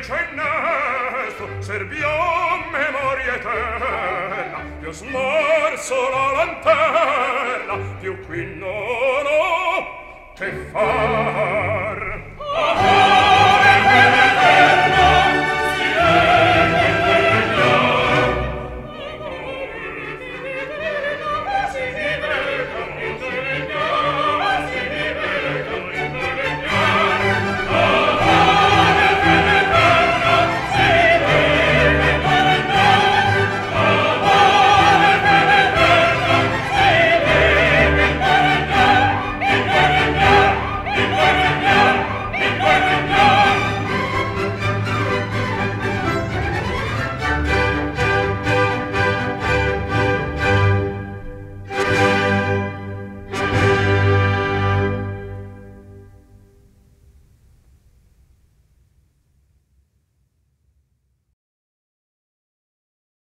fece innesto serviò memoria eterna più smorso la lanterna più qui non ho che far.